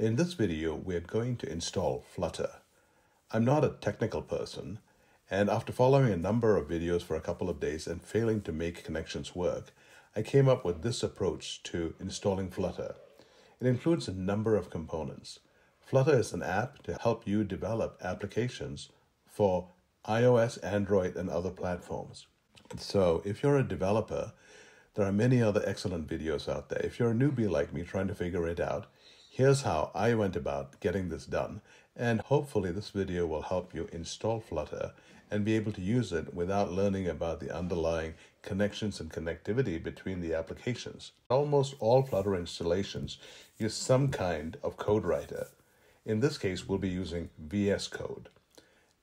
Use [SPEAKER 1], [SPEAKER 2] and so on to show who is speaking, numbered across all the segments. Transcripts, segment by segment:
[SPEAKER 1] In this video, we're going to install Flutter. I'm not a technical person, and after following a number of videos for a couple of days and failing to make connections work, I came up with this approach to installing Flutter. It includes a number of components. Flutter is an app to help you develop applications for iOS, Android, and other platforms. So if you're a developer, there are many other excellent videos out there. If you're a newbie like me trying to figure it out, here's how I went about getting this done. And hopefully this video will help you install Flutter and be able to use it without learning about the underlying connections and connectivity between the applications. Almost all Flutter installations use some kind of code writer. In this case, we'll be using VS Code,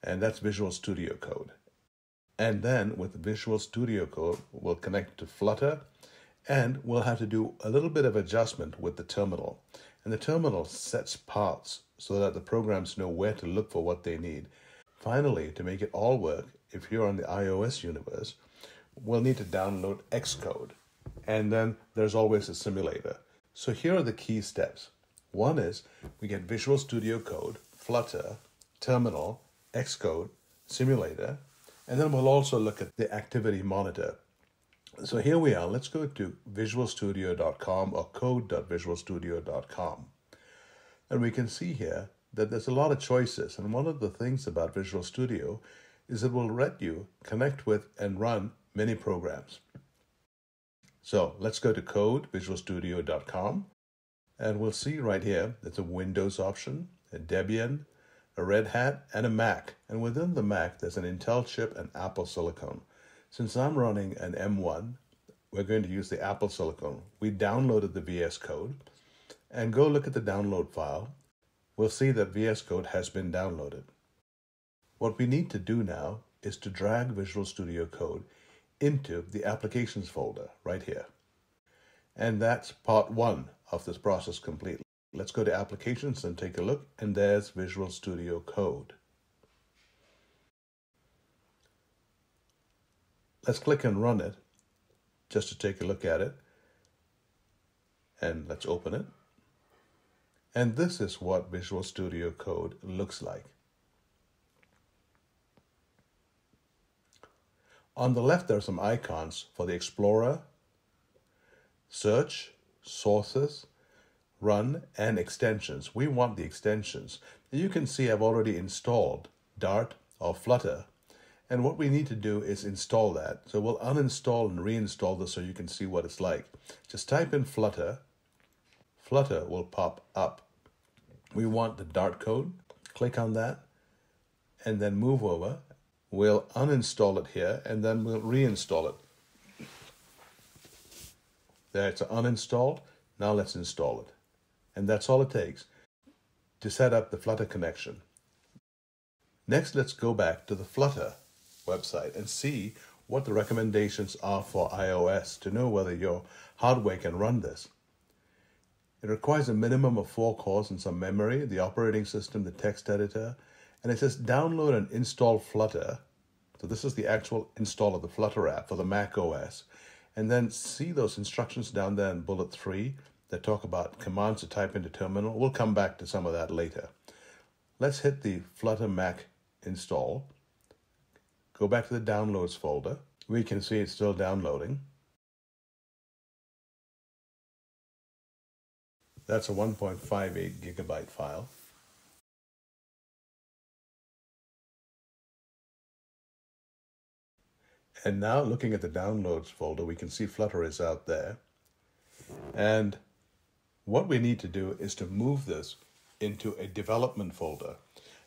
[SPEAKER 1] and that's Visual Studio Code. And then with Visual Studio Code, we'll connect to Flutter and we'll have to do a little bit of adjustment with the terminal. And the terminal sets paths so that the programs know where to look for what they need. Finally, to make it all work, if you're on the iOS universe, we'll need to download Xcode. And then there's always a simulator. So here are the key steps. One is we get Visual Studio Code, Flutter, Terminal, Xcode, Simulator, and then we'll also look at the activity monitor. So here we are. Let's go to visualstudio.com or code.visualstudio.com. And we can see here that there's a lot of choices. And one of the things about Visual Studio is it will let you connect with and run many programs. So let's go to code.visualstudio.com and we'll see right here there's a Windows option, a Debian, a Red Hat, and a Mac. And within the Mac, there's an Intel chip and Apple Silicon. Since I'm running an M1, we're going to use the Apple Silicon. We downloaded the VS Code and go look at the download file. We'll see that VS Code has been downloaded. What we need to do now is to drag Visual Studio Code into the applications folder right here. And that's part one of this process complete. Let's go to applications and take a look and there's Visual Studio Code. Let's click and run it just to take a look at it. And let's open it. And this is what Visual Studio Code looks like. On the left, there are some icons for the Explorer, Search, Sources, run, and extensions. We want the extensions. You can see I've already installed Dart or Flutter. And what we need to do is install that. So we'll uninstall and reinstall this so you can see what it's like. Just type in Flutter. Flutter will pop up. We want the Dart code. Click on that and then move over. We'll uninstall it here and then we'll reinstall it. There, it's uninstalled. Now let's install it. And that's all it takes to set up the Flutter connection. Next, let's go back to the Flutter website and see what the recommendations are for iOS to know whether your hardware can run this. It requires a minimum of four cores and some memory, the operating system, the text editor, and it says download and install Flutter. So this is the actual install of the Flutter app for the Mac OS. And then see those instructions down there in bullet three that talk about commands to type into terminal. We'll come back to some of that later. Let's hit the Flutter Mac install. Go back to the downloads folder. We can see it's still downloading. That's a 1.58 gigabyte file. And now looking at the downloads folder, we can see Flutter is out there. And what we need to do is to move this into a development folder.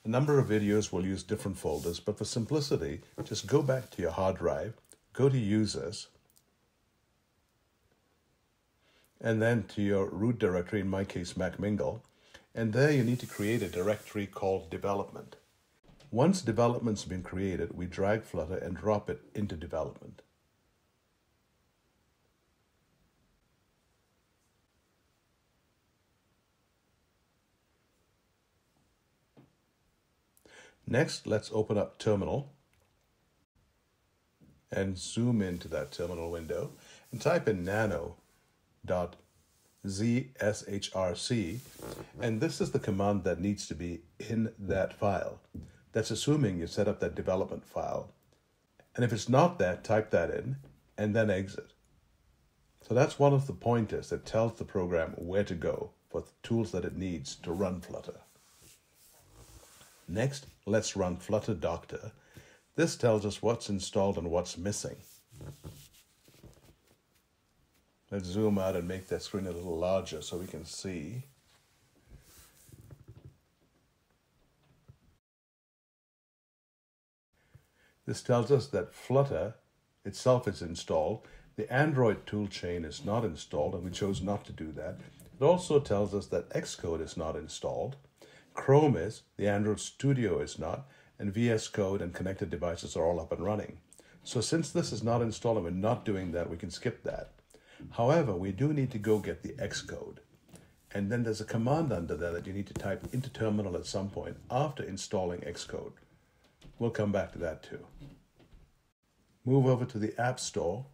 [SPEAKER 1] A number of videos will use different folders, but for simplicity, just go back to your hard drive, go to Users, and then to your root directory, in my case, MacMingle, and there you need to create a directory called Development. Once development's been created, we drag Flutter and drop it into development. Next, let's open up Terminal and zoom into that terminal window and type in nano.sh. ZSHRC, and this is the command that needs to be in that file. That's assuming you set up that development file. And if it's not that, type that in and then exit. So that's one of the pointers that tells the program where to go for the tools that it needs to run Flutter. Next, let's run Flutter Doctor. This tells us what's installed and what's missing. Let's zoom out and make that screen a little larger so we can see. This tells us that Flutter itself is installed. The Android toolchain is not installed, and we chose not to do that. It also tells us that Xcode is not installed. Chrome is, the Android Studio is not, and VS Code and connected devices are all up and running. So since this is not installed and we're not doing that, we can skip that. However, we do need to go get the Xcode. And then there's a command under there that you need to type into terminal at some point after installing Xcode. We'll come back to that too. Move over to the App Store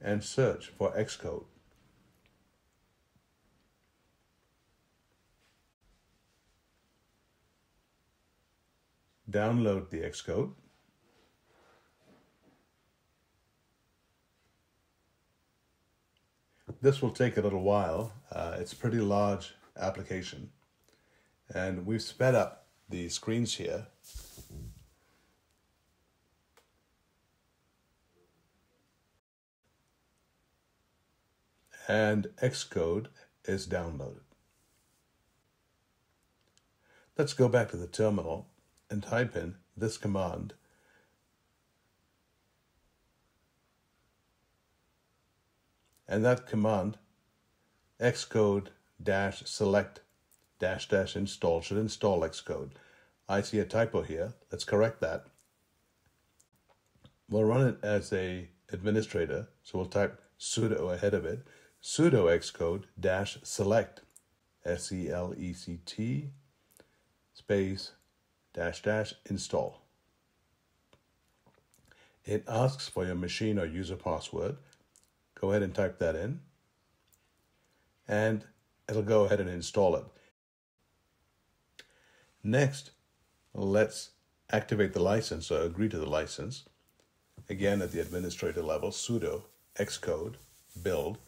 [SPEAKER 1] and search for Xcode. Download the Xcode. This will take a little while. Uh, it's a pretty large application. And we've sped up the screens here. And Xcode is downloaded. Let's go back to the terminal and type in this command and that command xcode dash select dash dash install should install xcode. I see a typo here. Let's correct that. We'll run it as a administrator, so we'll type sudo ahead of it. sudo xcode dash select S E L E C T space dash dash install. It asks for your machine or user password. Go ahead and type that in. And it'll go ahead and install it. Next, let's activate the license or agree to the license. Again, at the administrator level, sudo xcode build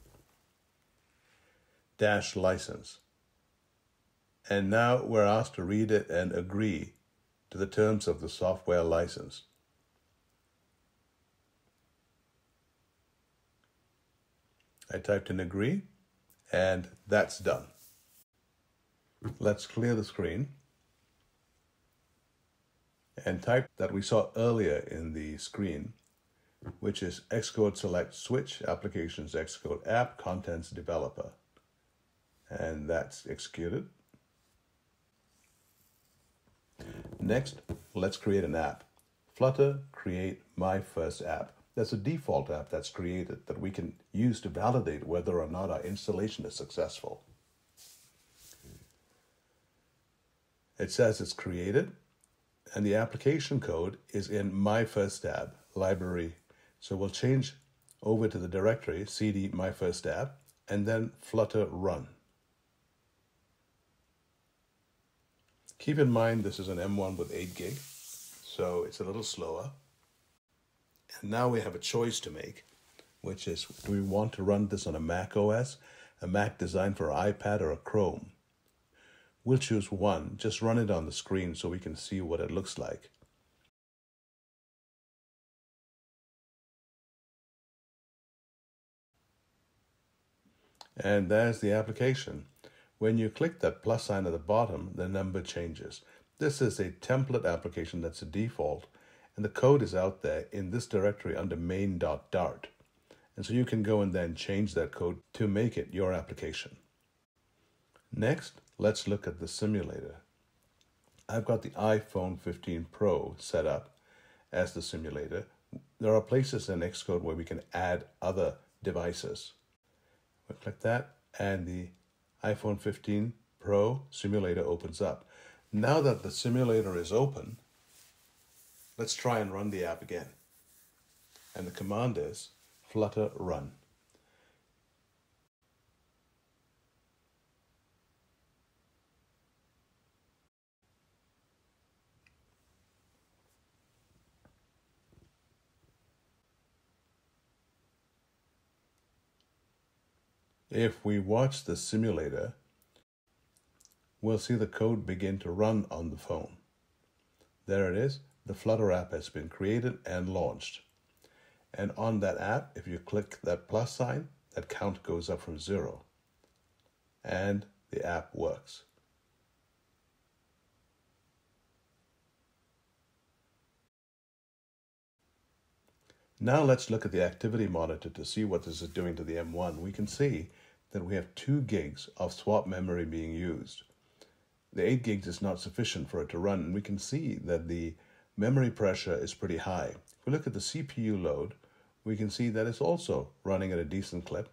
[SPEAKER 1] dash license. And now we're asked to read it and agree to the terms of the software license. I typed in agree, and that's done. Let's clear the screen and type that we saw earlier in the screen, which is Xcode select switch applications Xcode app contents developer. And that's executed. Next, let's create an app. Flutter create my first app. That's a default app that's created that we can use to validate whether or not our installation is successful. It says it's created, and the application code is in my first app library. So we'll change over to the directory cd my first app and then flutter run. Keep in mind this is an M1 with 8 gig, so it's a little slower. And now we have a choice to make, which is do we want to run this on a Mac OS, a Mac designed for iPad, or a Chrome? We'll choose one. Just run it on the screen so we can see what it looks like. And there's the application. When you click that plus sign at the bottom, the number changes. This is a template application that's a default, and the code is out there in this directory under main.dart. And so you can go and then change that code to make it your application. Next, let's look at the simulator. I've got the iPhone 15 Pro set up as the simulator. There are places in Xcode where we can add other devices. We click that, and the iPhone 15 Pro simulator opens up. Now that the simulator is open, let's try and run the app again. And the command is flutter run. If we watch the simulator, we'll see the code begin to run on the phone. There it is. The Flutter app has been created and launched. And on that app, if you click that plus sign, that count goes up from zero. And the app works. Now let's look at the activity monitor to see what this is doing to the M1. We can see that we have 2 gigs of swap memory being used. The 8 gigs is not sufficient for it to run, and we can see that the memory pressure is pretty high. If we look at the CPU load, we can see that it's also running at a decent clip,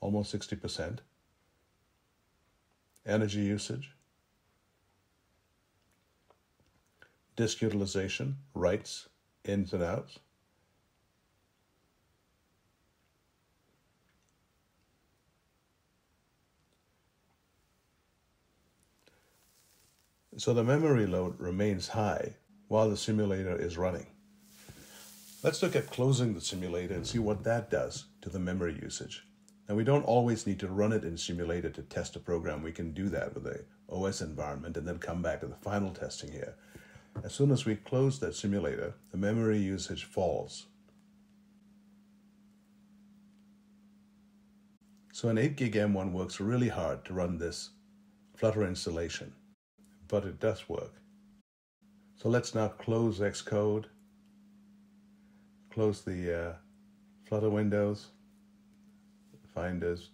[SPEAKER 1] almost 60%. Energy usage, disk utilization, writes, ins and outs. So the memory load remains high while the simulator is running. Let's look at closing the simulator and see what that does to the memory usage. Now we don't always need to run it in simulator to test a program. We can do that with the OS environment and then come back to the final testing here. As soon as we close that simulator, the memory usage falls. So an 8 gig M1 works really hard to run this Flutter installation but it does work. So let's now close Xcode, close the uh, Flutter windows, finders,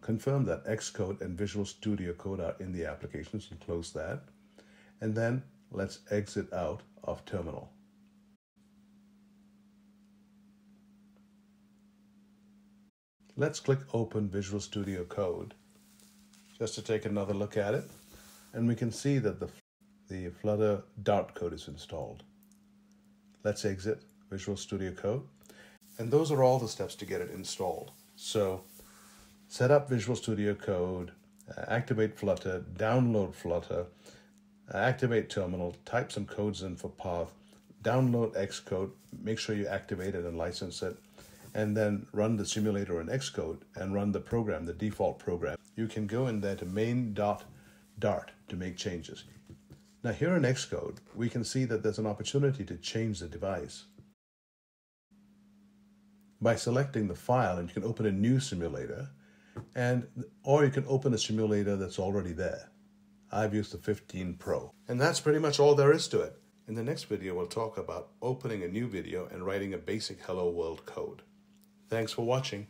[SPEAKER 1] confirm that Xcode and Visual Studio Code are in the applications and close that. And then let's exit out of terminal. Let's click Open Visual Studio Code just to take another look at it. And we can see that the, the Flutter Dart code is installed. Let's exit Visual Studio Code. And those are all the steps to get it installed. So set up Visual Studio Code, uh, activate Flutter, download Flutter, uh, activate terminal, type some codes in for path, download Xcode, make sure you activate it and license it, and then run the simulator in Xcode and run the program, the default program. You can go in there to main.dart to make changes. Now here in Xcode, we can see that there's an opportunity to change the device. By selecting the file, and you can open a new simulator, and or you can open a simulator that's already there. I've used the 15 Pro. And that's pretty much all there is to it. In the next video, we'll talk about opening a new video and writing a basic Hello World code. Thanks for watching.